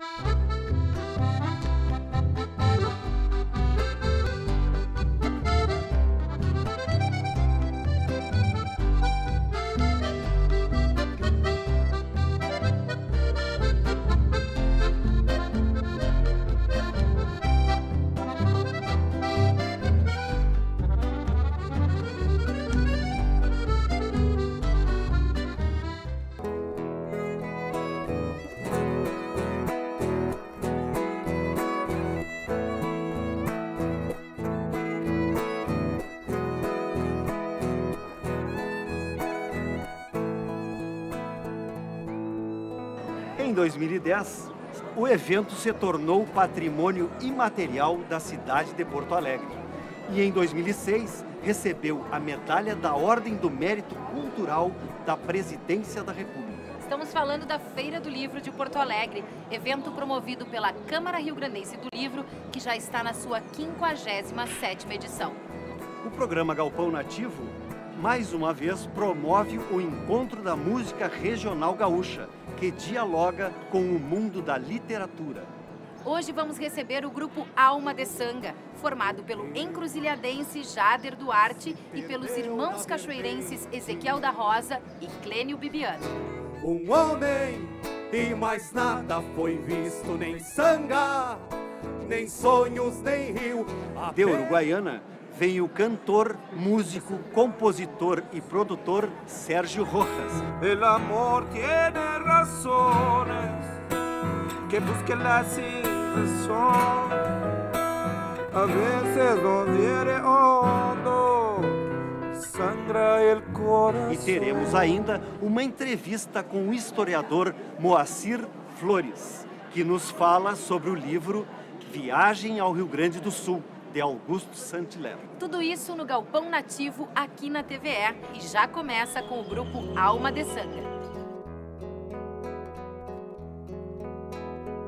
Bye. 2010, o evento se tornou patrimônio imaterial da cidade de Porto Alegre. E em 2006, recebeu a medalha da Ordem do Mérito Cultural da Presidência da República. Estamos falando da Feira do Livro de Porto Alegre, evento promovido pela Câmara Rio Grandense do Livro, que já está na sua 57ª edição. O programa Galpão Nativo, mais uma vez, promove o encontro da música regional gaúcha, que dialoga com o mundo da literatura. Hoje vamos receber o grupo Alma de Sanga, formado pelo encruzilhadense Jader Duarte e pelos irmãos cachoeirenses Ezequiel da Rosa e Clênio Bibiano. Um homem e mais nada foi visto, nem sanga, nem sonhos, nem rio. De Uruguaiana vem o cantor, músico, compositor e produtor Sérgio Rojas. El amor tiene razones que busquen la sin razón. A veces hondo, sangra el corazón. E teremos ainda uma entrevista com o historiador Moacir Flores, que nos fala sobre o livro Viagem ao Rio Grande do Sul, de Augusto Saint-Hilaire. Tudo isso no Galpão Nativo aqui na TVE e já começa com o grupo Alma de Sanga.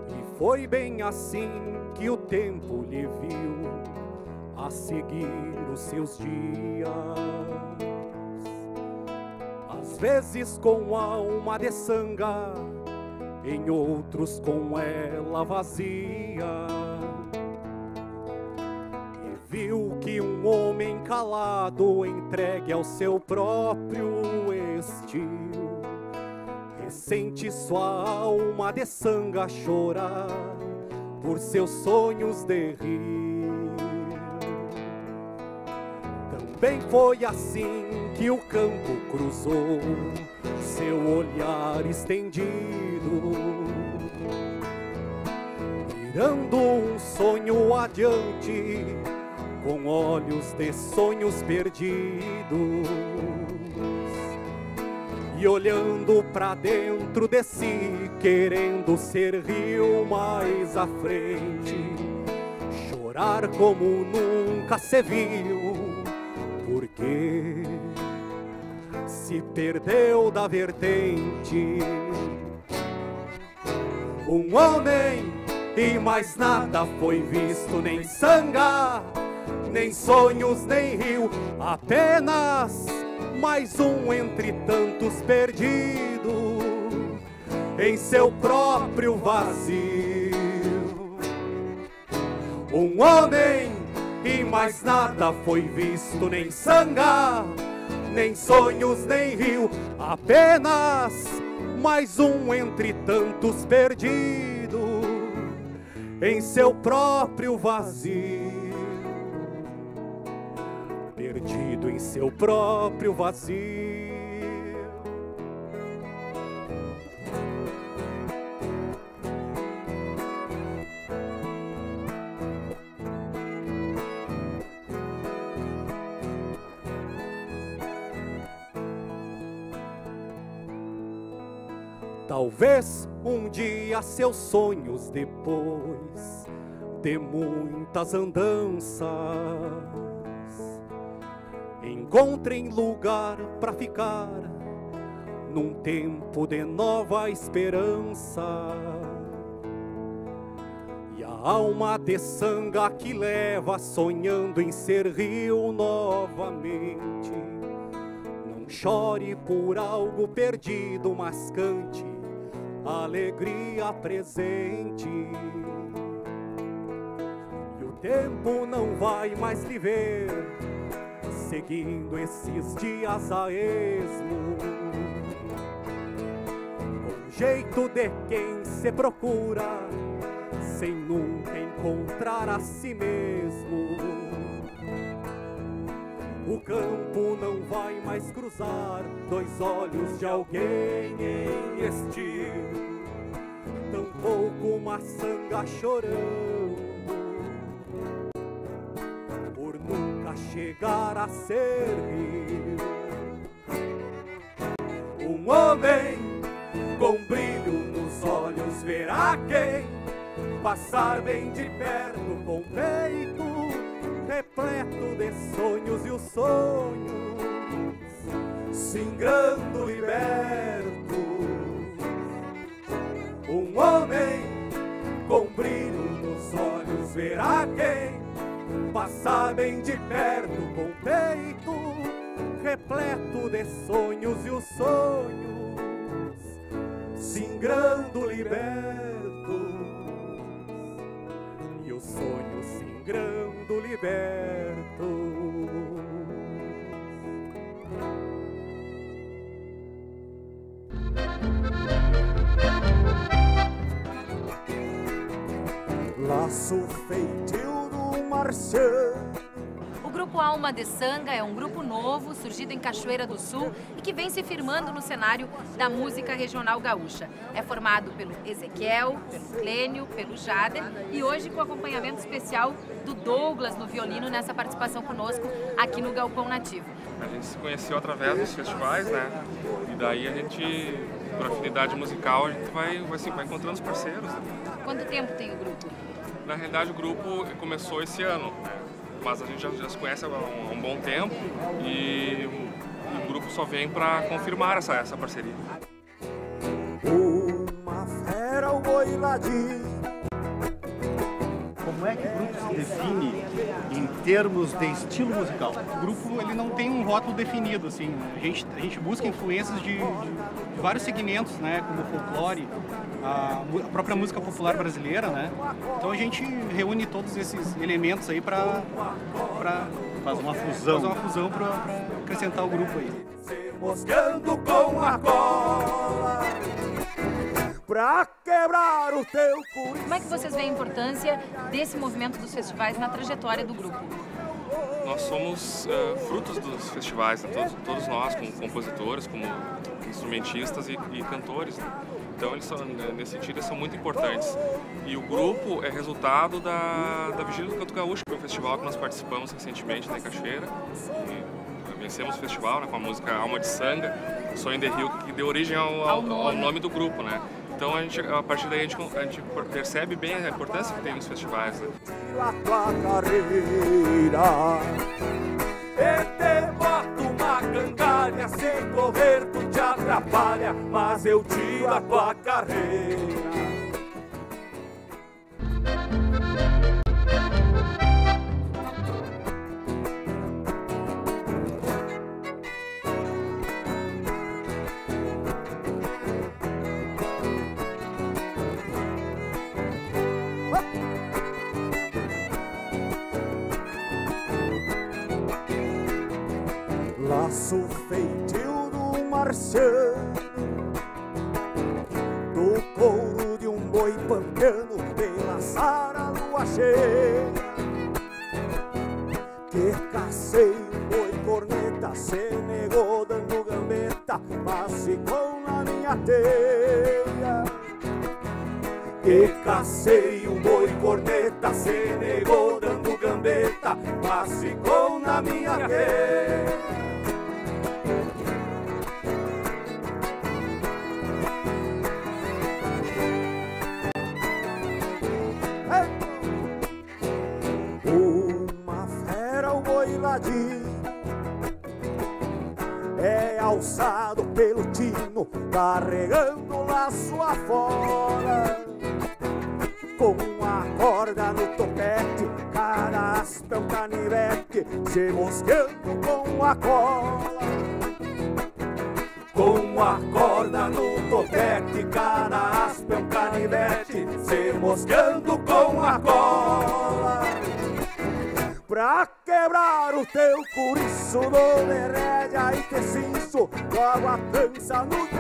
E foi bem assim que o tempo lhe viu a seguir os seus dias. Às vezes com alma de sanga, em outros com ela vazia. Viu que um homem calado, entregue ao seu próprio estio, Sente sua alma de sanga chorar por seus sonhos de rir. Também foi assim que o campo cruzou seu olhar estendido, mirando um sonho adiante com olhos de sonhos perdidos e olhando pra dentro de si, querendo ser rio mais à frente, chorar como nunca se viu, porque se perdeu da vertente. Um homem e mais nada foi visto, nem sanga, nem sonhos, nem rio, apenas mais um entre tantos perdido em seu próprio vazio. Um homem e mais nada foi visto, nem sanga, nem sonhos, nem rio, apenas mais um entre tantos perdido em seu próprio vazio perdido em seu próprio vazio. Talvez um dia seus sonhos depois de muitas andanças encontrem lugar para ficar num tempo de nova esperança. E a alma de sanga que leva sonhando em ser rio novamente. Não chore por algo perdido, mas cante alegria presente. E o tempo não vai mais lhe ver, seguindo esses dias a esmo. Com jeito de quem se procura, sem nunca encontrar a si mesmo. O campo não vai mais cruzar dois olhos de alguém em estio, tampouco uma sanga chorando chegar a ser. Um homem com brilho nos olhos verá quem passar bem de perto com peito repleto de sonhos e os sonhos singrando liberto. Um homem com brilho nos olhos verá quem passar bem de perto com peito repleto de sonhos e os sonhos singrando liberto e os sonhos singrando liberto. Laço feitio marciano O Grupo Alma de Sanga é um grupo novo, surgido em Cachoeira do Sul e que vem se firmando no cenário da música regional gaúcha. É formado pelo Ezequiel, pelo Clênio, pelo Jader e hoje com acompanhamento especial do Douglas no violino nessa participação conosco aqui no Galpão Nativo. A gente se conheceu através dos festivais, né? E daí a gente, por afinidade musical, a gente vai, vai, assim, vai encontrando os parceiros. né? Quanto tempo tem o grupo? Na realidade, o grupo começou esse ano, né? mas a gente já, já se conhece há um, há um bom tempo e o, o grupo só vem para confirmar essa, essa parceria. Uma fera o boi Como é que o grupo se define em termos de estilo musical? O grupo ele não tem um rótulo definido assim. A gente a gente busca influências de, de- de vários segmentos, né, como o folclore, a, a própria música popular brasileira, né? Então a gente reúne todos esses elementos aí para para Faz uma fusão. fazer uma fusão para acrescentar o grupo aí. moscando com a cola pra quebrar o teu coração. Como é que vocês veem a importância desse movimento dos festivais na trajetória do grupo? Nós somos eh, frutos dos festivais, né? todos, todos nós, como compositores, como instrumentistas e, e cantores. né? Então, eles são, né, nesse sentido, eles são muito importantes. E o grupo é resultado da, da Vigília do Canto Gaúcho, que é um festival que nós participamos recentemente na Cachoeira. E vencemos o festival né, com a música Alma de Sanga, Sonho de Rio, que deu origem ao, ao- ao nome do grupo. Né? Então, a, gente, a partir daí, a gente, a gente percebe bem a importância que tem nos festivais. Né? Cangalha, sem correr tu te atrapalha, mas eu tiro a tua carreira. Laço do trança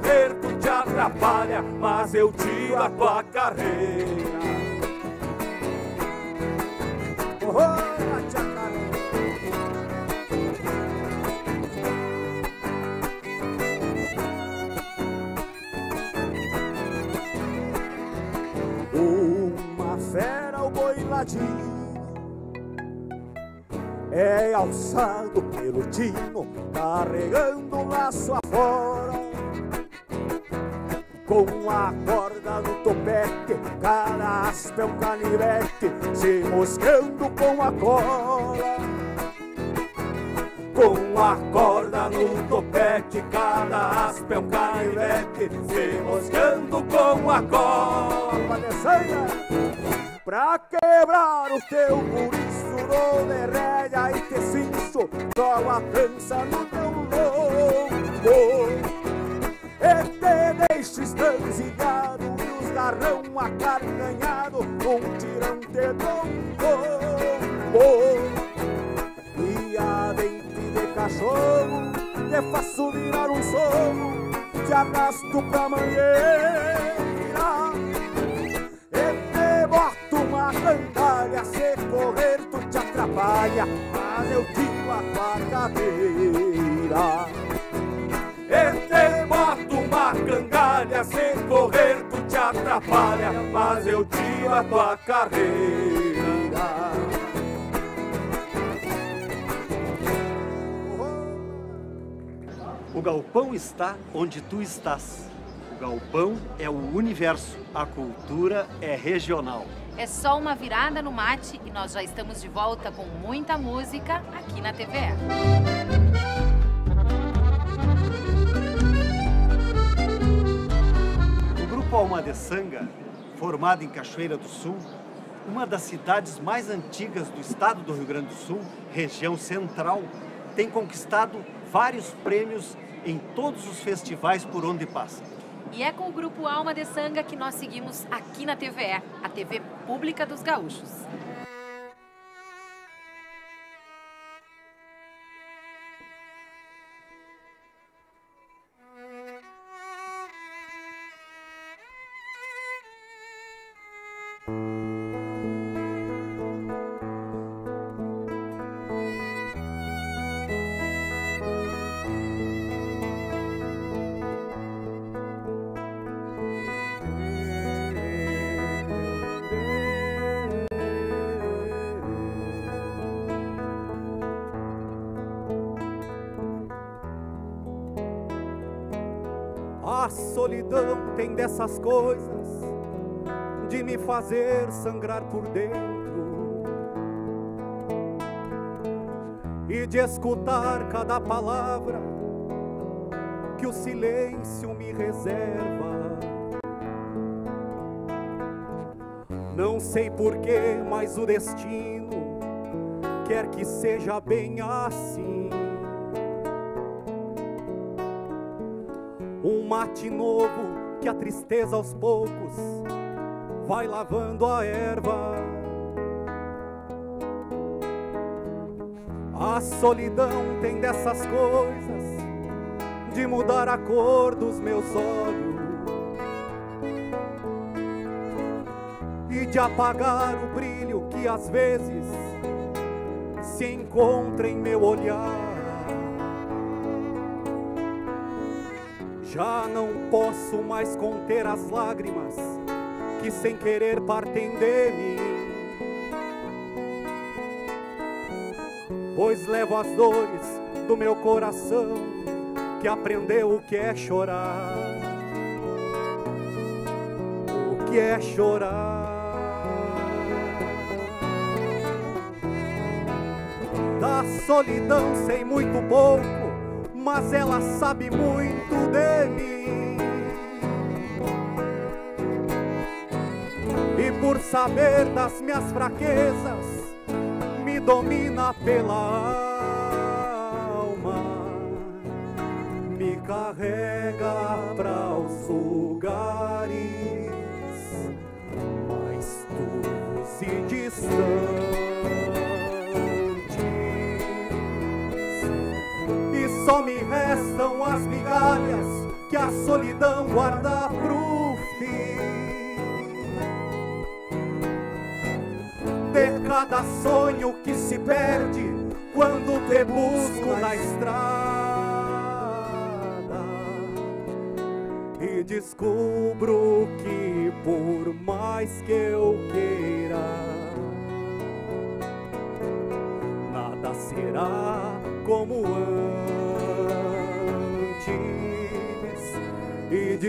correr tu te atrapalha, mas eu tiro a tua carreira. Oh, oh. Uma fera o boi ladinho É alçado pelo tino Carregando laço afora Com a corda no topete Cada aspa é um canivete Se moscando com a cola com a corda no topete, cada aspa é um canivete, se moscando com a cola. Pra quebrar o teu buriço, dou de rédea e te cincho, jogo a trança no teu lombo. E te deixo estanzilhado e os garrão acarcanhado, um tirão te dou. E a dente de cachorro Te faço virar um sono Te arrasto pra mangueira E te boto uma cangalha Se correr tu te atrapalha Mas eu tiro a tua cadeira E te boto uma cangalha Se correr tu te atrapalha Mas eu tiro a tua carreira O galpão está onde tu estás. O galpão é o universo, a cultura é regional. É só uma virada no mate e nós já estamos de volta com muita música aqui na TVE. Alma de Sanga, formado em Cachoeira do Sul, uma das cidades mais antigas do estado do Rio Grande do Sul, região central, tem conquistado vários prêmios em todos os festivais por onde passa. E é com o grupo Alma de Sanga que nós seguimos aqui na TVE, a TV pública dos gaúchos. Tem dessas coisas de me fazer sangrar por dentro e de escutar cada palavra que o silêncio me reserva. Não sei porquê, mas o destino quer que seja bem assim. Um mate novo que a tristeza aos poucos vai lavando a erva. A solidão tem dessas coisas de mudar a cor dos meus olhos e de apagar o brilho que às vezes se encontra em meu olhar. Já não posso mais conter as lágrimas que sem querer partem de mim. Pois levo as dores do meu coração que aprendeu o que é chorar. O que é chorar. Da solidão sei muito pouco, mas ela sabe muito de mim. E por saber das minhas fraquezas, me domina pela alma, me carrega para os lugares mais duros e distantes. Só me restam as migalhas que a solidão guarda pro fim. De cada sonho que se perde quando te busco na estrada e descubro que por mais que eu queira nada será como antes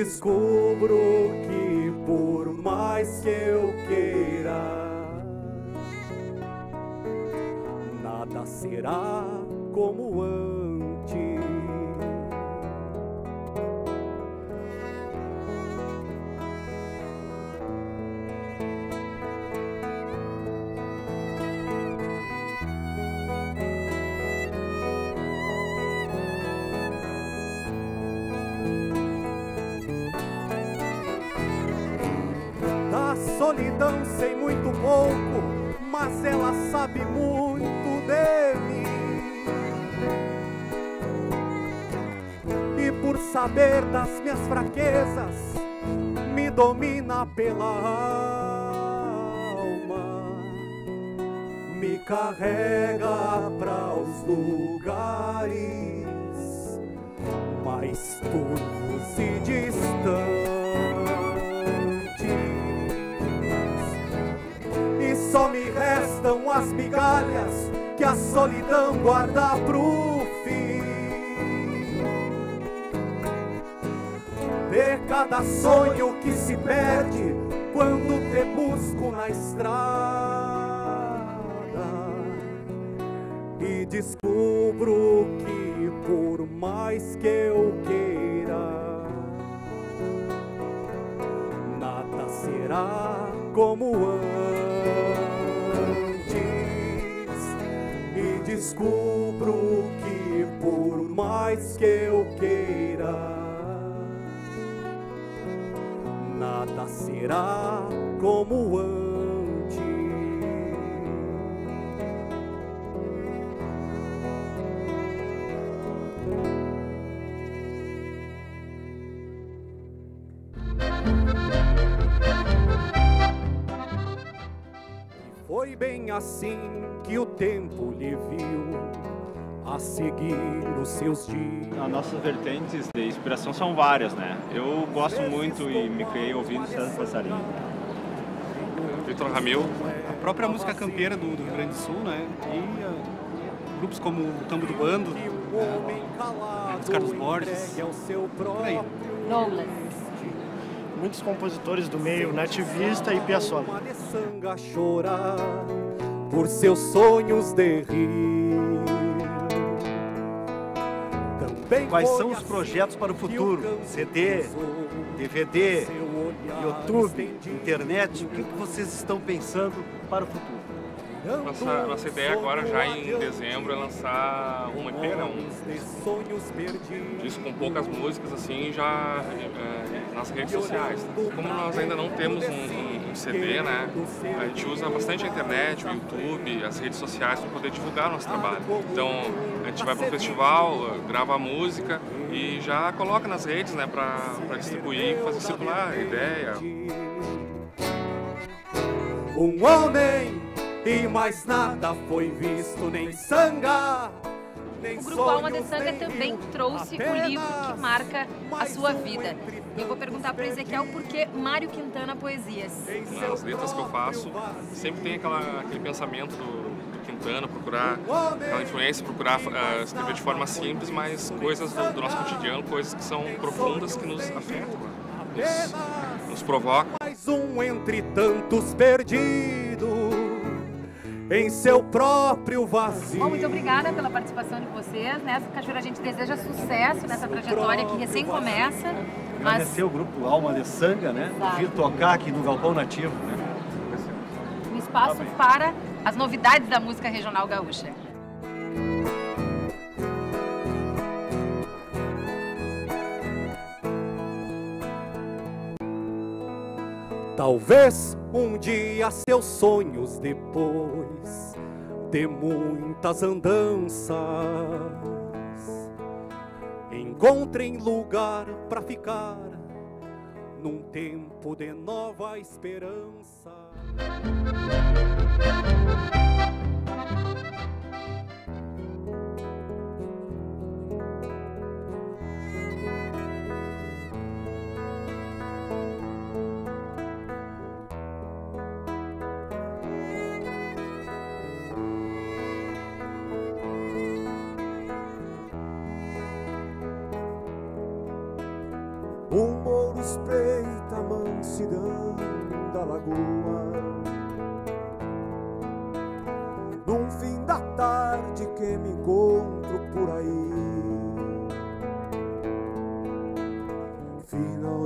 descubro que por mais que eu queira nada será como antes. Saber das minhas fraquezas, me domina pela alma, me carrega para os lugares mais turvos e distantes. E só me restam as migalhas que a solidão guarda pro cada sonho que se perde quando te busco na estrada. E descubro que por mais que eu queira nada será como antes. E descubro que por mais que eu queira nada será como antes. Foi bem assim que o tempo lhe viu a seguir os seus dias. As nossas vertentes de inspiração são várias, né? Eu gosto muito e me criei ouvindo César Passarinho. Vitor Ramil, A própria música campeira do, do Rio Grande do Sul, né? E ah, grupos como o Tambo do Bando, calado Luiz Carlos Borges. por aí. próprio Douglas. Muitos compositores do meio, Nativista e Piazzolla. Alma de sangue a chorar por seus sonhos de rir. Quais são os projetos para o futuro? CD, DVD, YouTube, internet? O que vocês estão pensando para o futuro? nossa, nossa ideia agora já em dezembro é lançar um EP, né? um disco com poucas músicas assim já é, nas redes sociais. Como nós ainda não temos um, um- CD, né? A gente usa bastante a internet, o YouTube, as redes sociais para poder divulgar nosso trabalho. Então a gente vai para o festival, grava a música e já coloca nas redes, né? Para distribuir, fazer circular a ideia. Um homem e mais nada foi visto, nem sanga. O grupo Alma de Sanga também trouxe o livro que marca a sua vida. E eu vou perguntar para o Ezequiel por que Mário Quintana Poesias. Nas letras que eu faço, sempre tem aquela, aquele pensamento do, do Quintana, procurar aquela influência, procurar uh, escrever de forma simples, mas coisas do, do, nosso cotidiano, coisas que são profundas, que nos afetam, nos, nos provocam. Mais um entre tantos perdido em seu próprio vazio. Bom, muito obrigada pela participação de vocês. Nessa Cachoeira a gente deseja sucesso nessa trajetória que recém começa. Mas... Agradecer o grupo Alma de Sanga, né? Exato. Vir tocar aqui no Galpão Nativo, né? Um espaço para as novidades da música regional gaúcha. Talvez um dia seus sonhos depois de muitas andanças encontrem lugar para ficar num tempo de nova esperança.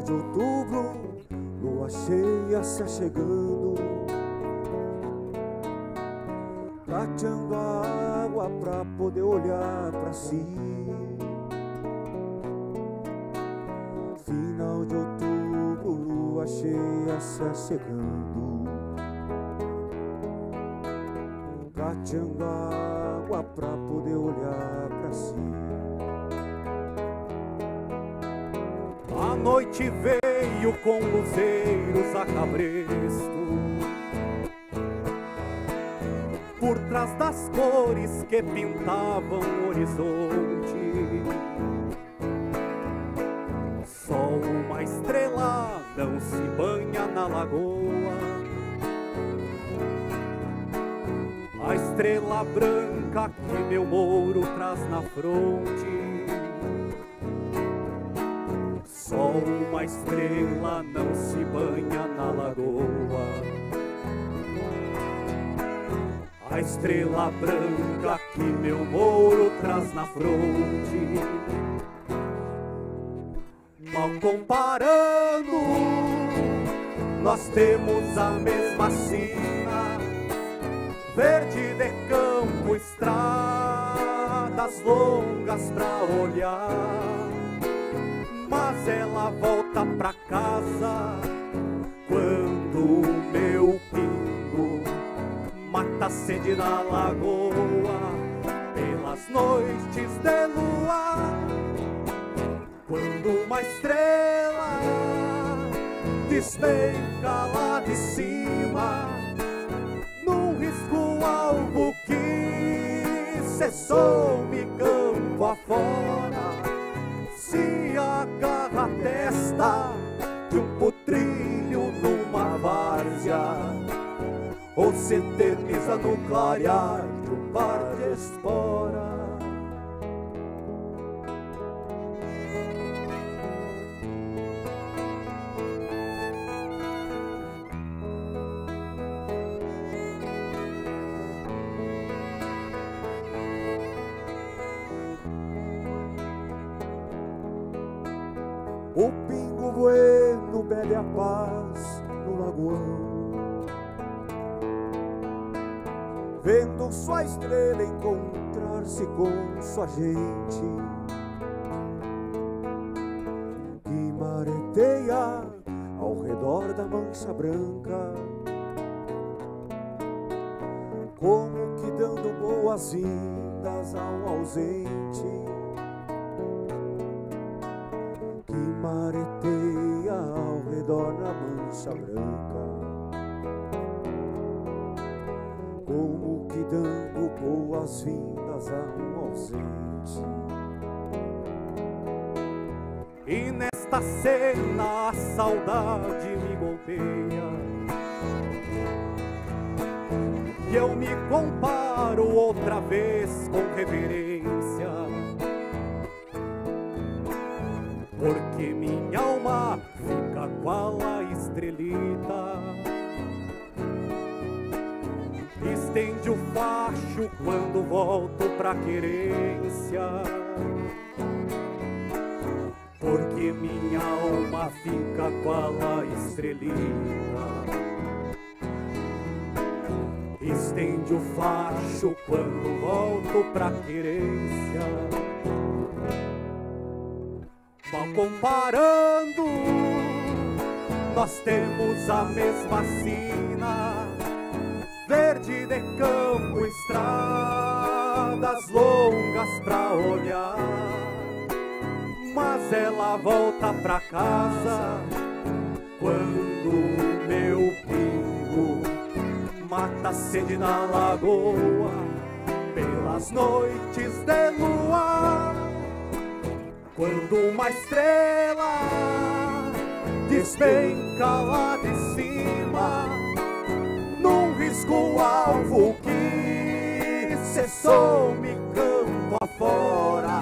De outubro, lua cheia se achegando. Tateando a água pra poder olhar pra si. Final de outubro, lua cheia se chegando. Tateando a água pra poder olhar pra si. Noite veio com luzeiros a cabresto. Por trás das cores que pintavam o horizonte. Só uma estrela não se banha na lagoa. A estrela branca que meu mouro traz na fronte. Só uma estrela não se banha na lagoa. A estrela branca que meu mouro traz na fronte mal comparando, nós temos a mesma sina, verde de campo, estradas longas pra olhar. Ela volta pra casa quando o meu pingo mata a sede na lagoa pelas noites de lua. Quando uma estrela despenca lá de cima, num risco alvo que cessou-me campo afora, se agarra a testa de um potrilho numa várzea, ou se eterniza no clarear de um par de espora. A paz no lagoão. Vendo sua estrela encontrar-se com sua gente Que mareteia ao redor da mancha branca Como que dando boas-vindas ao ausente branca, como que dando boas-vindas a um ausente. E nesta cena a saudade me golpeia, e eu me comparo paro outra vez com reverência. Porque minha alma fica qual a estrelita. Estende o facho quando volto pra querência. Porque minha alma fica qual a estrelita estende o facho quando volto pra querência. Mal comparando, nós temos a mesma sina, verde de campo, estradas longas pra olhar. Mas ela volta pra casa quando meu mata a sede na lagoa pelas noites de lua. Quando uma estrela despenca lá de cima, num risco alvo que cessou-me campo afora,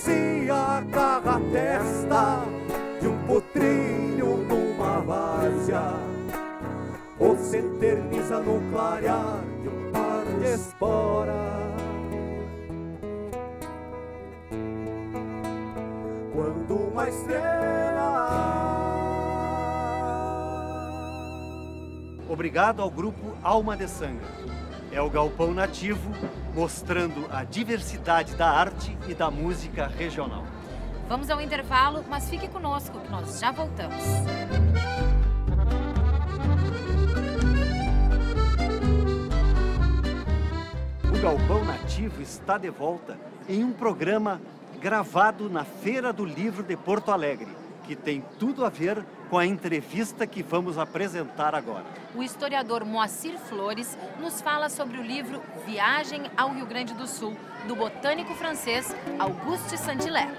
se agarra a testa de um potrilho numa várzea ou se eterniza no clarear de um par de esporas. Quando uma estrela. Obrigado ao grupo Alma de Sanga. É o galpão nativo mostrando a diversidade da arte e da música regional. Vamos ao intervalo, mas fique conosco que nós já voltamos. o Galpão Nativo está de volta em um programa gravado na Feira do Livro de Porto Alegre, que tem tudo a ver com a entrevista que vamos apresentar agora. O historiador Moacir Flores nos fala sobre o livro Viagem ao Rio Grande do Sul, do botânico francês Auguste Saint-Hilaire.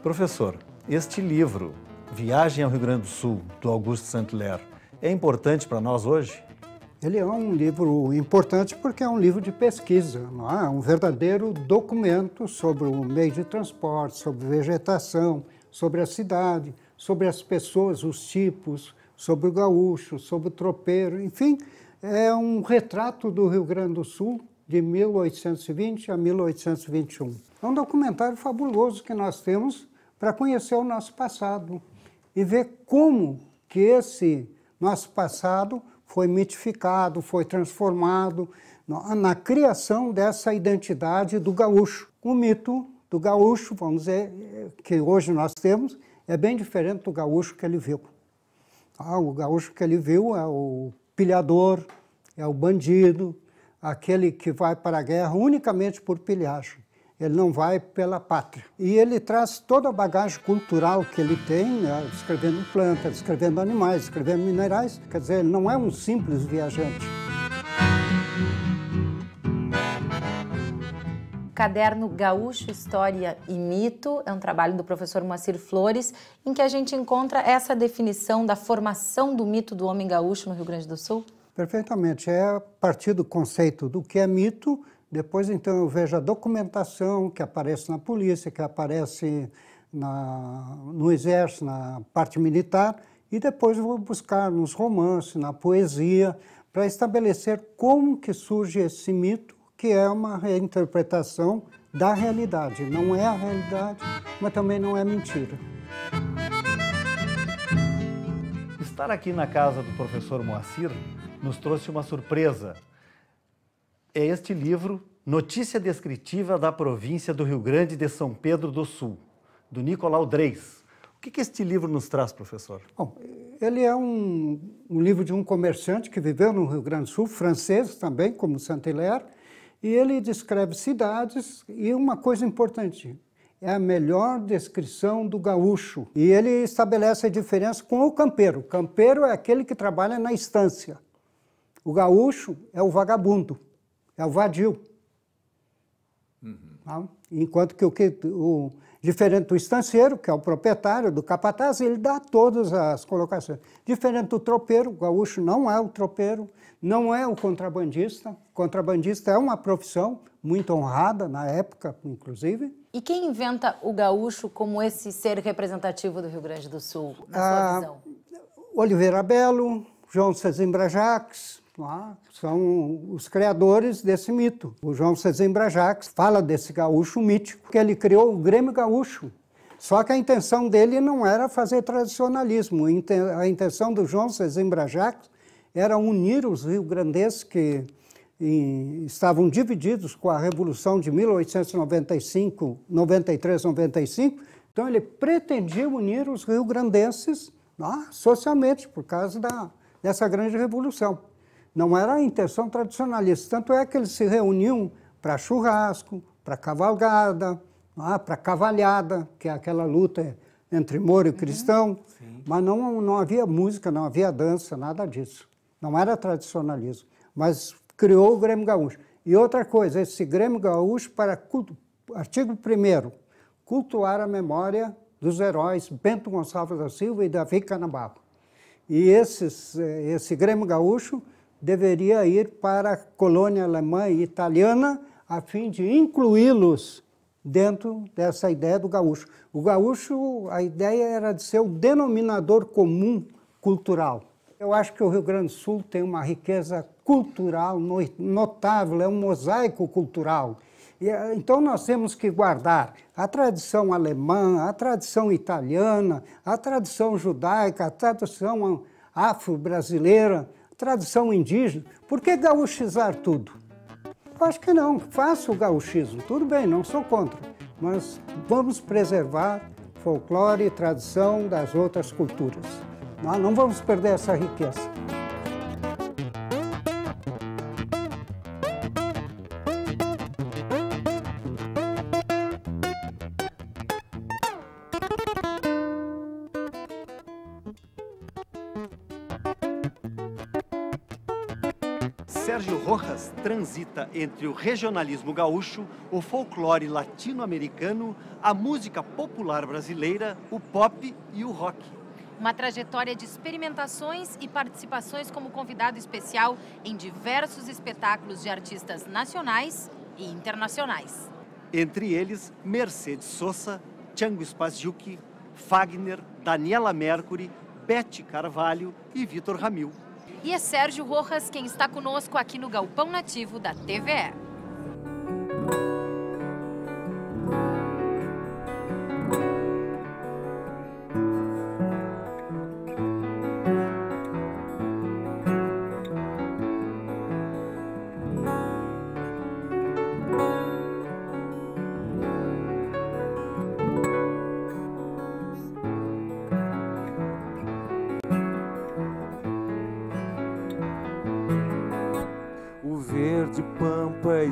Professor, este livro Viagem ao Rio Grande do Sul, do Augusto Saint-Hilaire, é importante para nós hoje? Ele é um livro importante porque é um livro de pesquisa, não é? um verdadeiro documento sobre o meio de transporte, sobre vegetação, sobre a cidade, sobre as pessoas, os tipos, sobre o gaúcho, sobre o tropeiro, enfim, é um retrato do Rio Grande do Sul de 1820 a 1821. É um documentário fabuloso que nós temos para conhecer o nosso passado, e ver como que esse nosso passado foi mitificado, foi transformado na criação dessa identidade do gaúcho. O mito do gaúcho, vamos dizer, que hoje nós temos, é bem diferente do gaúcho que ele viu. Ah, o gaúcho que ele viu é o pilhador, é o bandido, aquele que vai para a guerra unicamente por pilhagem ele não vai pela pátria. E ele traz toda a bagagem cultural que ele tem, né, descrevendo plantas, descrevendo animais, descrevendo minerais. Quer dizer, ele não é um simples viajante. Caderno Gaúcho, História e Mito é um trabalho do professor Moacir Flores, em que a gente encontra essa definição da formação do mito do homem gaúcho no Rio Grande do Sul. Perfeitamente. É a partir do conceito do que é mito depois, então, eu vejo a documentação que aparece na polícia, que aparece na, no exército, na parte militar, e depois vou buscar nos romances, na poesia, para estabelecer como que surge esse mito, que é uma reinterpretação da realidade. Não é a realidade, mas também não é mentira. Estar aqui na casa do professor Moacir nos trouxe uma surpresa é este livro, Notícia Descritiva da Província do Rio Grande de São Pedro do Sul, do Nicolau Dreis. O que, que este livro nos traz, professor? Bom, ele é um, um, livro de um comerciante que viveu no Rio Grande do Sul, francês também, como Saint-Hilaire, e ele descreve cidades e uma coisa importante, é a melhor descrição do gaúcho. E ele estabelece a diferença com o campeiro. O campeiro é aquele que trabalha na estância. O gaúcho é o vagabundo é o vadio. Uhum. Tá? Enquanto que o, que o Diferente do estancieiro, que é o proprietário do capataz, ele dá todas as colocações. Diferente do tropeiro, o gaúcho não é o tropeiro, não é o contrabandista. O contrabandista é uma profissão muito honrada na época, inclusive. E quem inventa o gaúcho como esse ser representativo do Rio Grande do Sul, na sua Ah, visão? Oliveira Belo, João Cezimbra Jacques, lá, são os criadores desse mito. O João Cezimbra Jacques fala desse gaúcho mítico, que ele criou o Grêmio Gaúcho. Só que a intenção dele não era fazer tradicionalismo. A intenção do João Cezimbra Jacques era unir os rio-grandenses que estavam divididos com a Revolução de 1895, 93, 95. Então ele pretendia unir os rio-grandenses ah, socialmente por causa da, dessa grande revolução. Não era a intenção tradicionalista. Tanto é que eles se reuniam para churrasco, para cavalgada, ah, para cavalhada, que é aquela luta entre moro e cristão. Mas não, não havia música, não havia dança, nada disso. Não era tradicionalismo. Mas criou o Grêmio Gaúcho. E outra coisa, esse Grêmio Gaúcho, para culto, artigo 1 cultuar a memória dos heróis Bento Gonçalves da Silva e Davi Canabarro. E esses, eh, esse Grêmio Gaúcho deveria ir para a colônia alemã e italiana a fim de incluí-los dentro dessa ideia do gaúcho. O gaúcho, a ideia era de ser o denominador comum cultural. Eu acho que o Rio Grande do Sul tem uma riqueza cultural no- notável, é um mosaico cultural. Eh, Então nós temos que guardar a tradição alemã, a tradição italiana, a tradição judaica, a tradição afro-brasileira, a tradição indígena. Por que gauchizar tudo? Eu acho que não, faça o gauchismo, tudo bem, não sou contra, mas vamos preservar folclore e tradição das outras culturas. Não vamos perder essa riqueza. Sérgio Rojas transita entre o regionalismo gaúcho, o folclore latino-americano, a música popular brasileira, o pop e o rock. Uma trajetória de experimentações e participações como convidado especial em diversos espetáculos de artistas nacionais e internacionais. Entre eles, Mercedes Sosa, Django Spaziuk, Fagner, Daniela Mercury, Bete Carvalho e Vitor Ramil. E é Sérgio Rojas quem está conosco aqui no Galpão Nativo da TVE.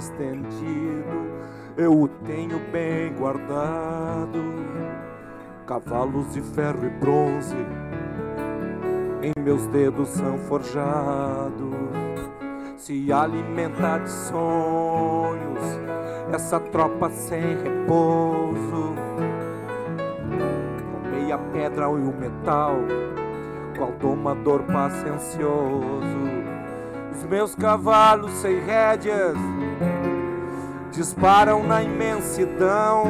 Estendido eu o tenho bem guardado. Cavalos de ferro e bronze em meus dedos são forjados. Se alimenta de sonhos essa tropa sem repouso. Meia pedra e o metal, qual domador paciencioso. Os meus cavalos sem rédeas disparam na imensidão,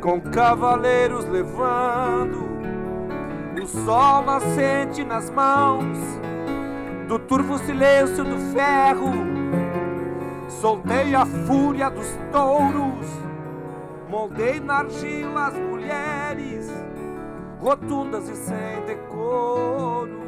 com cavaleiros levando o sol nascente nas mãos, do turvo silêncio do ferro. Soltei a fúria dos touros, moldei na argila as mulheres, rotundas e sem decoro.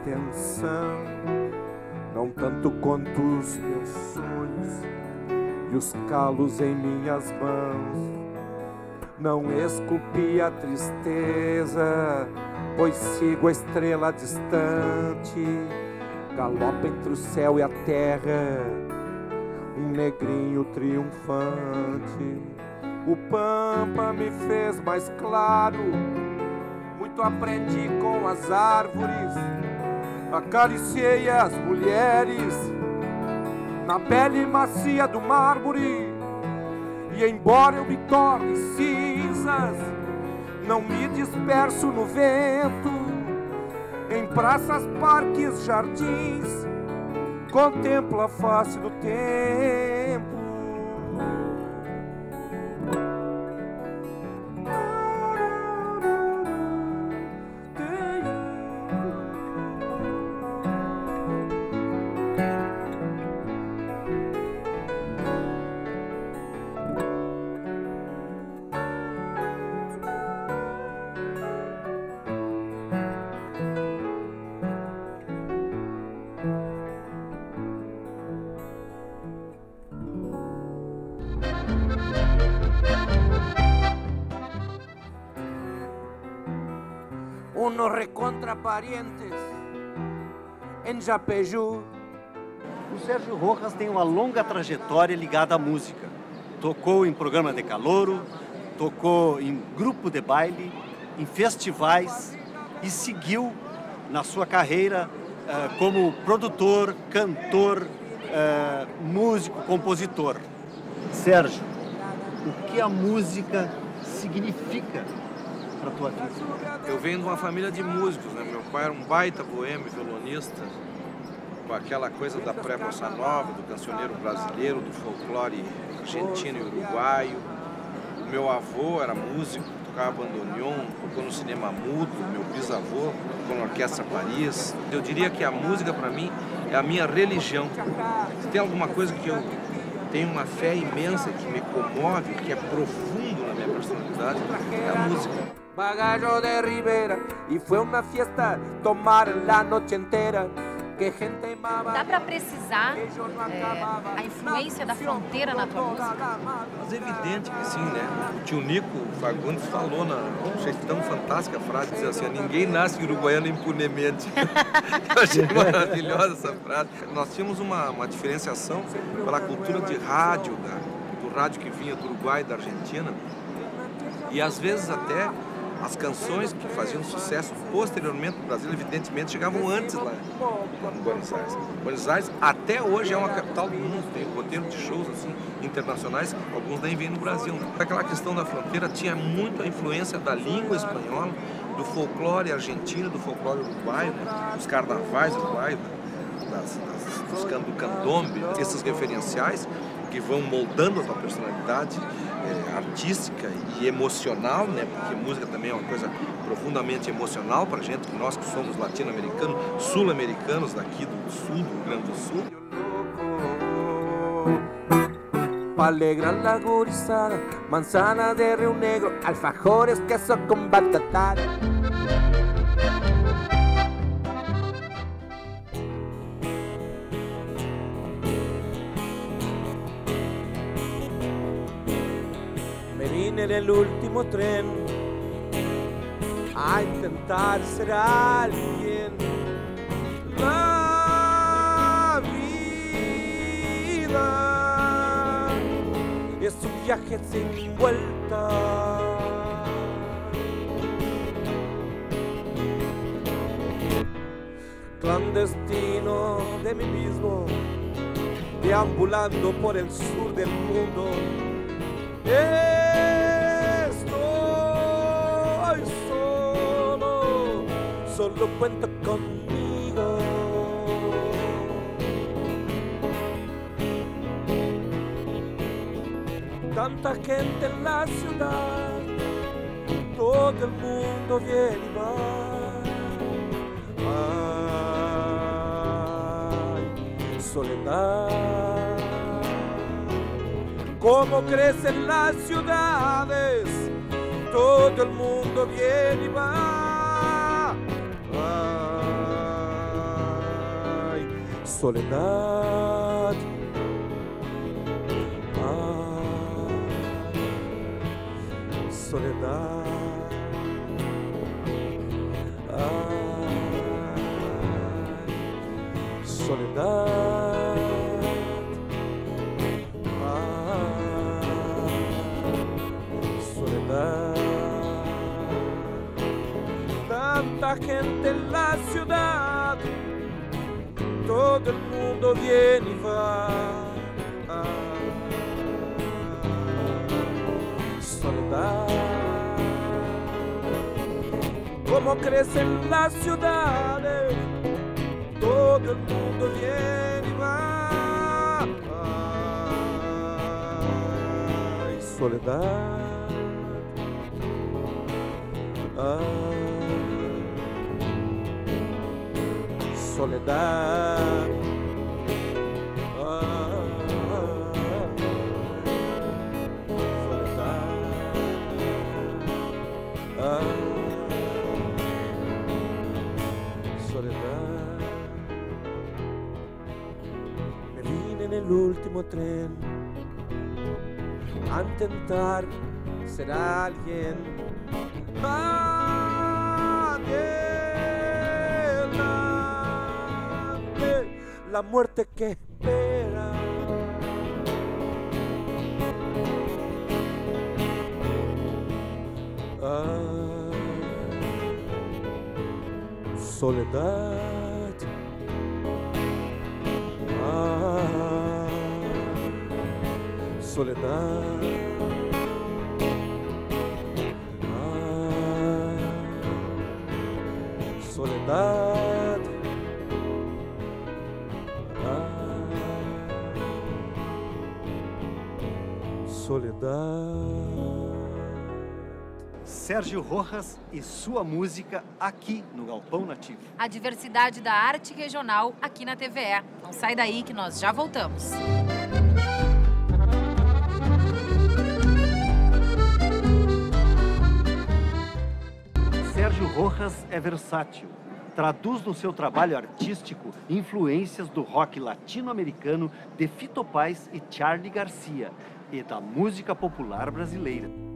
Extensão, não tanto quanto os meus sonhos, e os calos em minhas mãos. Não esculpi a tristeza, pois sigo a estrela distante, galopa entre o céu e a terra, um negrinho triunfante. O pampa me fez mais claro, muito aprendi com as árvores, acariciei as mulheres na pele macia do mármore. E embora eu me torne cinzas, não me disperso no vento. Em praças, parques, jardins, contemplo a face do tempo. Recontra parientes em Japejú. O Sérgio Rojas tem uma longa trajetória ligada à música. Tocou em programa de calouro, tocou em grupo de baile, em festivais e seguiu na sua carreira uh, como produtor, cantor, uh, músico, compositor. Sérgio, o que a música significa para tua vida? Eu venho de uma família de músicos, né? Meu pai era um baita boêmio, violonista, com aquela coisa da pré-bossa nova, do cancioneiro brasileiro, do folclore argentino e uruguaio. O meu avô era músico, tocava bandoneon, tocou no cinema mudo, meu bisavô tocou na Orquestra Paris. Eu diria que a música para mim é a minha religião. Se tem alguma coisa que eu tenho uma fé imensa, que me comove, que é profundo na minha personalidade, é a música. Bagallo de Rivera y fue una fiesta tomar la noche entera. Dá para precisar é, a influência da fronteira na tua música? Mas é evidente que sim, né? O tio Nico Fagundes falou na tão fantástica frase, diz assim, ninguém nasce uruguaiano impunemente. Eu achei maravilhosa essa frase. Nós tínhamos uma, uma diferenciação pela cultura de rádio, da, do rádio que vinha do Uruguai e da Argentina, e às vezes até as canções que faziam sucesso posteriormente no Brasil, evidentemente, chegavam antes lá em Buenos Aires. Buenos Aires até hoje é uma capital do mundo, tem um roteiro de shows assim, internacionais, alguns nem vêm no Brasil. Aquela questão da fronteira tinha muito a influência da língua espanhola, do folclore argentino, do folclore uruguaio, né? dos carnavais uruguaios, das, das, dos, do candombe, esses referenciais que vão moldando a tua personalidade artística e emocional, né? Porque música também é uma coisa profundamente emocional para gente, nós que somos latino-americanos, sul-americanos daqui do sul, do Rio Grande do Sul. alegrar la gurizada, manzana de Rio Negro, alfajores, queso. Último tren a intentar ser alguien. La vida es un viaje sin vuelta. Clandestino de mí mismo, deambulando por el sur del mundo. Solo cuenta conmigo. Tanta gente en la ciudad, todo el mundo viene y va. Ay, soledad. Cómo crecen las ciudades, todo el mundo viene y va. soledade. Ah, soledade. Ah, soledade. Ah, soledade. Tanta gente en cidade todo mundo viene y va. Soledad. Como crecen las ciudades, todo mundo viene y va. Ay, soledad. Ay, soledad. Soledad. Me vine en el último tren a intentar ser alguien. Adelante, la muerte que espera. Ah, soledad. Ah, soledad. Ah, soledad. Sérgio Rojas e sua música aqui no Galpão Nativo. A diversidade da arte regional aqui na TVE. Não sai daí que nós já voltamos. Sérgio Rojas é versátil. Traduz no seu trabalho artístico influências do rock latino-americano de Fito Paz e Charlie Garcia e da música popular brasileira.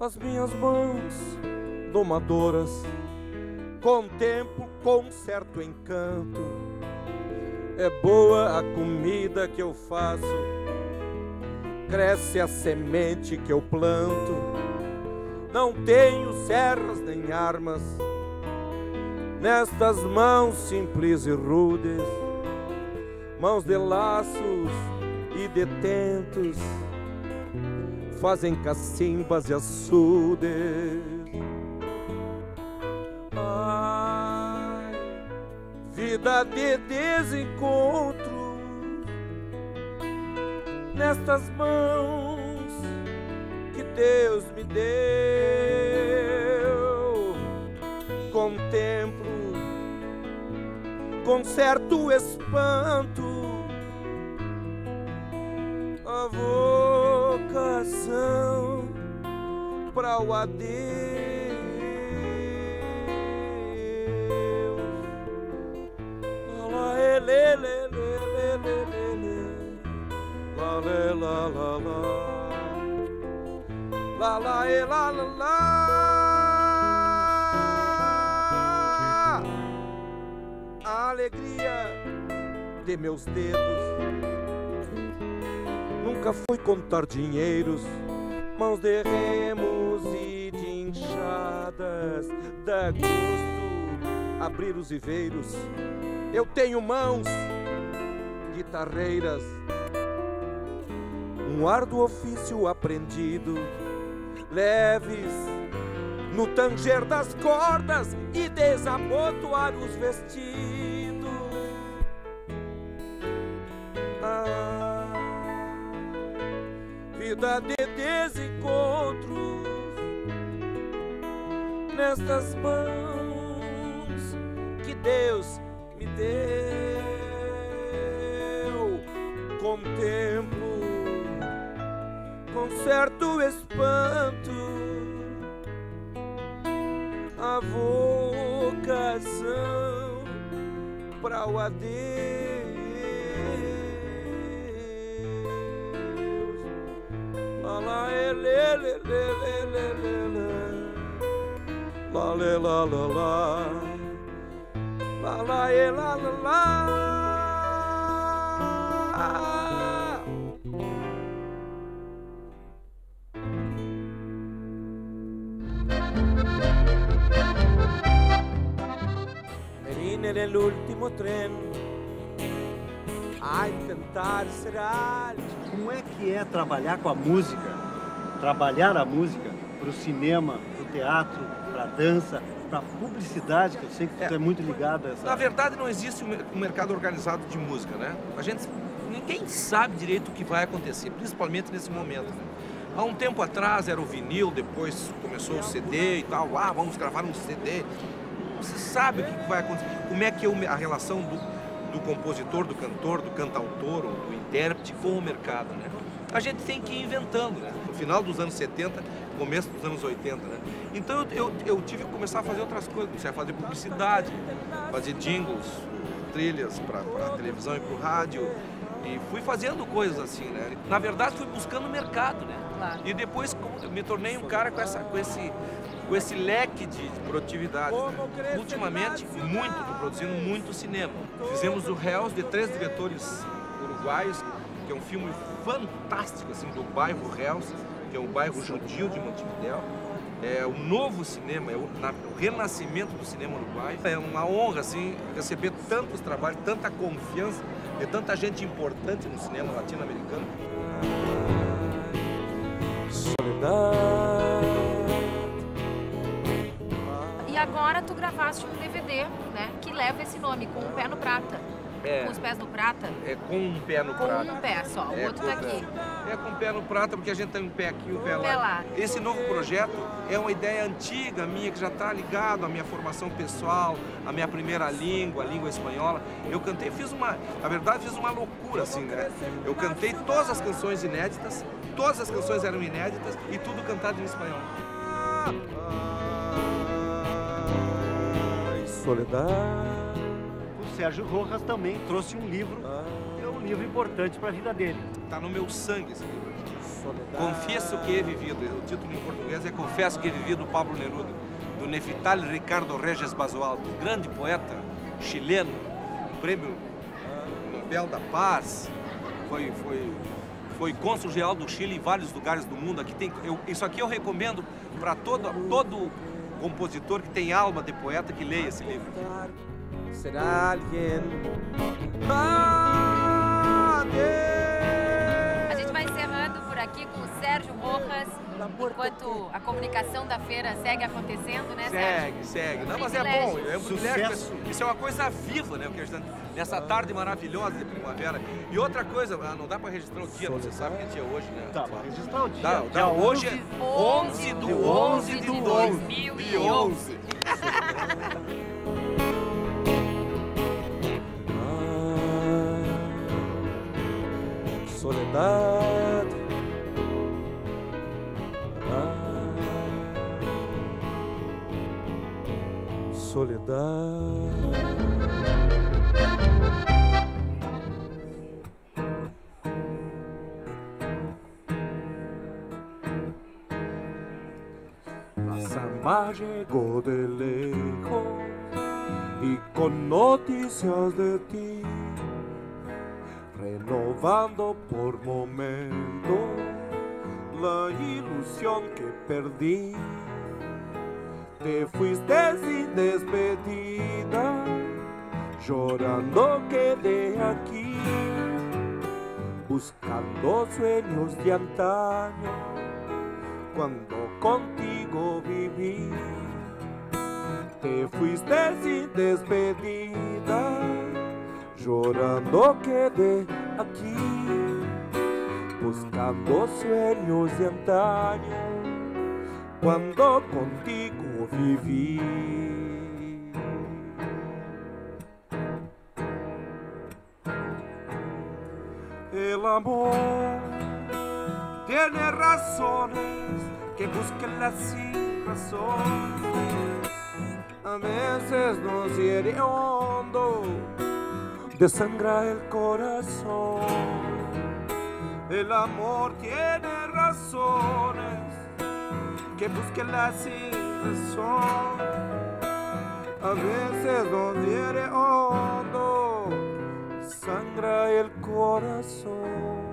As minhas mãos domadoras contemplo com certo encanto. É boa a comida que eu faço, cresce a semente que eu planto. Não tenho serras nem armas nestas mãos simples e rudes, mãos de laços e detentos fazem cacimbas e açudes. Ai, vida de desencontro nestas mãos que Deus me deu. Contemplo com certo espanto a vocação para o adeus. Lá, lê, lê, lê, lê, lê, lê. Lá, lê, lá, lá, lá. Lá, lá, e, lá, lá, lá. A alegria de meus dedos nunca foi contar dinheiros, mãos de remos e de enxadas, dá gosto abrir os viveiros. Eu tenho mãos guitarreiras, um árduo ofício aprendido, leves no tanger das cordas e desabotoar os vestidos. Vida de desencontros nestas mãos que Deus me deu. Contemplo com certo espanto a vocação para o adeus. La le la la la la la eh, la la la Venir en el último tren a intentar ser alguien. Como é que é trabalhar com a música? Trabalhar a música para o cinema, para o teatro, para a dança, para a publicidade, que eu sei que tu é, muito ligado a essa. Na verdade, não existe um mercado organizado de música, né? A gente ninguém sabe direito o que vai acontecer, principalmente nesse momento. Né? Há um tempo atrás era o vinil, depois começou o CD e tal. Ah, vamos gravar um CD. Você sabe o que vai acontecer, como é que é a relação do, do compositor, do cantor, do cantautor, do intérprete com o mercado, né? A gente tem que ir inventando, né? No final dos anos 70, começo dos anos 80, né? Então eu, eu, eu tive que começar a fazer outras coisas, comecei a fazer publicidade, fazer jingles, trilhas para televisão e para o rádio, e fui fazendo coisas assim, né? Na verdade, fui buscando mercado, né? Claro. E depois me tornei um cara com, essa, com, esse, com esse leque de produtividade. Né? Ultimamente, muito, estou produzindo muito cinema. Fizemos o Hells de três diretores uruguaios, que é um filme fantástico, assim, do bairro Hells, que é um bairro judio de Montevideo. É o novo cinema, é o, na, o renascimento do cinema uruguaio. É uma honra, assim, receber tantos trabalhos, tanta confiança de tanta gente importante no cinema latino-americano. E agora tu gravaste um DVD, né, que leva esse nome, Com o Pé no Prata. É, com os pés no prata? É com um pé no com prata. Com um pé só, o é outro tá aqui. É com o pé no prata porque a gente tem um pé aqui e um pé lá. pé lá. Esse novo projeto é uma ideia antiga minha que já está ligado à minha formação pessoal, à minha primeira língua, a língua espanhola. Eu cantei, fiz uma, na verdade fiz uma loucura assim, né? Eu cantei todas as canções inéditas, todas as canções eram inéditas e tudo cantado em espanhol. Soledade Sérgio Rojas também trouxe um livro, que é um livro importante para a vida dele. Está no meu sangue esse livro. Confesso que he vivido, o título em português é Confesso que he vivido Pablo Neruda, do Nefital Ricardo Regis Basualdo, grande poeta chileno, prêmio Nobel da Paz, foi, foi, foi cônsul geral do Chile em vários lugares do mundo. Aqui tem, eu, isso aqui eu recomendo para todo, todo compositor que tem alma de poeta que leia esse livro ser alguien. A gente vai encerrando por aqui com o Sérgio Rojas, enquanto a comunicação da feira segue acontecendo, né, Sérgio? Segue, segue. Não, mas é bom, é um Sucesso. Isso é uma coisa viva, né? Porque nessa tarde maravilhosa de primavera. E outra coisa, ah, não dá para registrar o dia, você sabe que é dia hoje, né? Tá, para registrar o dia. Dá, dá, hoje é 11 do 11 de 2011. Samba llegó de lejos y con noticias de ti renovando por momento la ilusión que perdí. Te fuiste sin despedida, llorando quedé aquí, buscando sueños de antaño, cuando contigo viví. Te fuiste sin despedida llorando quedé aquí, buscando sueños de antaño, cuando contigo viví. El amor tiene razones que buscan sin razones. A veces nos hiere hondo, desangra el corazón. El amor tiene razones que buscan sin razón. A veces nos hiere hondo, sangra el corazón.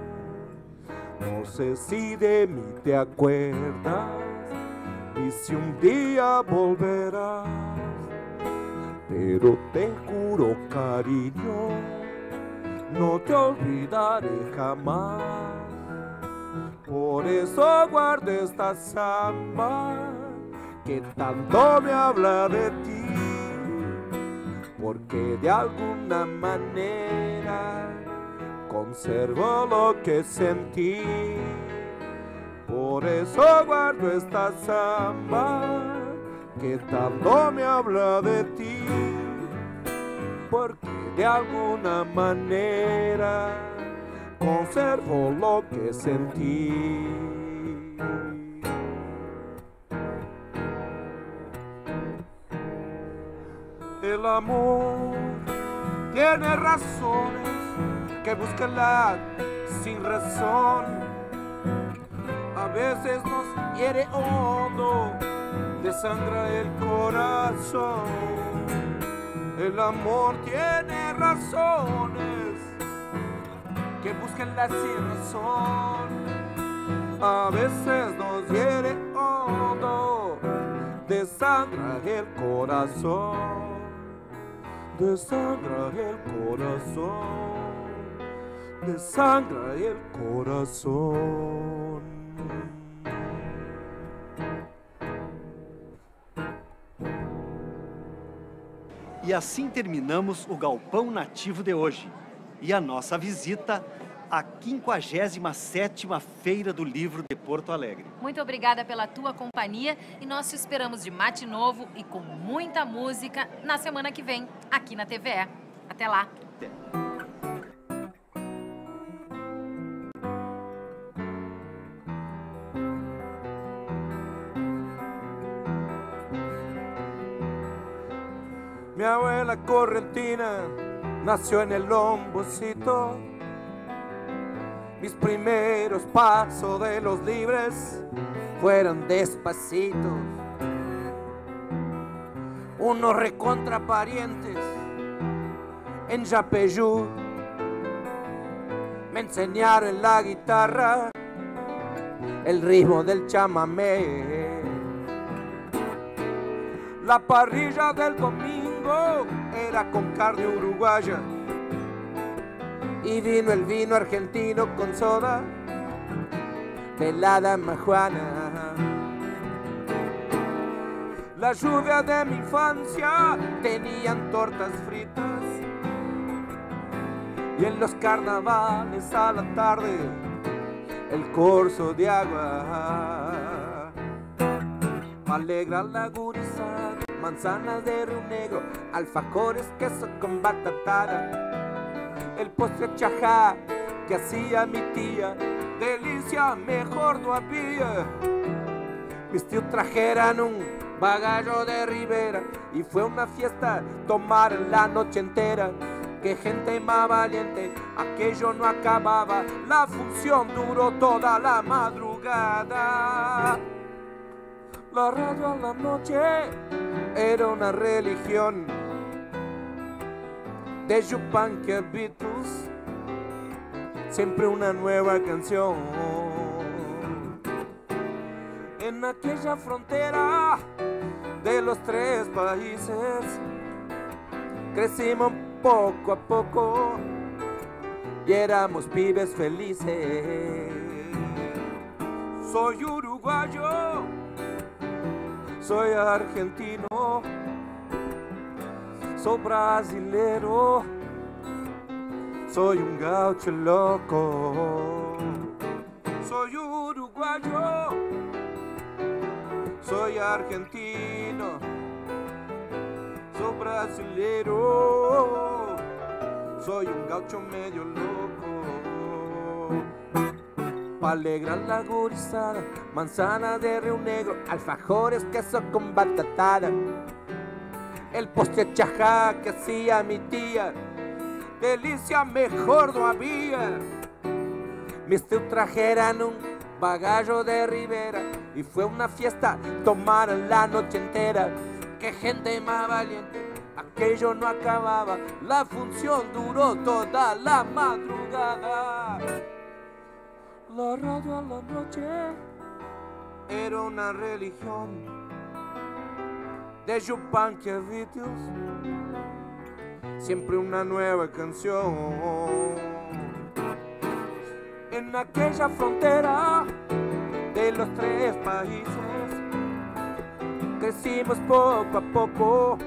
No sé si de mí te acuerdas y si un día volverás, pero te juro cariño, no te olvidaré jamás. Por eso guardo esta samba que tanto me habla de ti, porque de alguna manera conservo lo que sentí. Por eso guardo esta samba que tanto me habla de ti, porque de alguna manera conservo lo que sentí. El amor tiene razones que buscarla sin razón. A veces nos hiere hondo, desangra el corazón. El amor tiene razones que buscanla sin razón. A veces nos hiere hondo, desangra el corazón. Desangra el corazón desangra el corazón. E assim terminamos o Galpão Nativo de hoje e a nossa visita à 57ª Feira do Livro de Porto Alegre. Muito obrigada pela tua companhia e nós te esperamos de mate novo e com muita música na semana que vem, aqui na TVE. Até lá! Até. Abuela correntina nació en el lombocito. Mis primeros pasos de los libres fueron despacitos. Unos recontraparientes en Yapeyú me enseñaron la guitarra el ritmo del chamamé. La parrilla del domingo era con carne uruguaya y vino el vino argentino con soda de la dama Juana. La lluvia de mi infancia tenían tortas fritas y en los carnavales a la tarde el corso de agua. Me alegra la gurizada manzanas de río negro, alfajores, queso con batatada, el postre chajá que hacía mi tía, delicia mejor no había. Mis tíos trajeron un bagallo de ribera y fue una fiesta tomar la noche entera. Que gente más valiente, aquello no acababa, la función duró toda la madrugada. La radio a la noche era una religión de que Beatles, siempre una nueva canción. En aquella frontera de los tres países, crecimos poco a poco y éramos pibes felices. Soy uruguayo soy argentino, soy brasileiro, soy un gaucho loco. Soy uruguayo, soy argentino, soy brasilero, soy un gaucho medio loco. Pa' la gurizada, manzana de Río Negro, alfajores, queso con batatada. El postre chajá que hacía mi tía, delicia mejor no había. Mis trajeran un bagallo de Rivera y fue una fiesta, tomaron la noche entera. Qué gente más valiente, aquello no acababa, la función duró toda la madrugada. La radio a la noche era una religión de Beatles, siempre una nueva canción. En aquella frontera de los tres países, crecimos poco a poco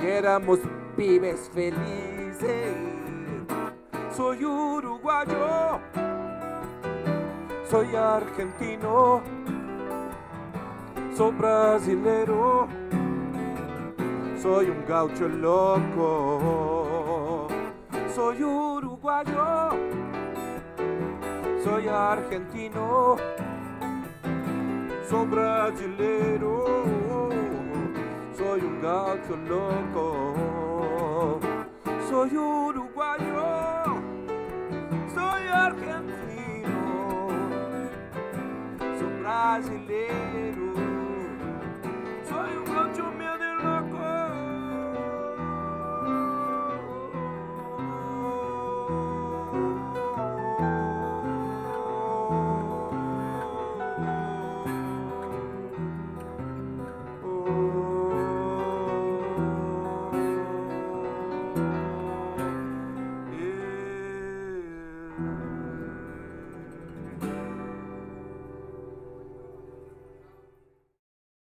y éramos pibes felices. Soy uruguayo, soy argentino. Soy brasilero, soy un gaucho loco, soy uruguayo, soy argentino, soy brasilero, soy un gaucho loco, soy uruguayo, soy argentino, brasileiro. Sonho quanto meu.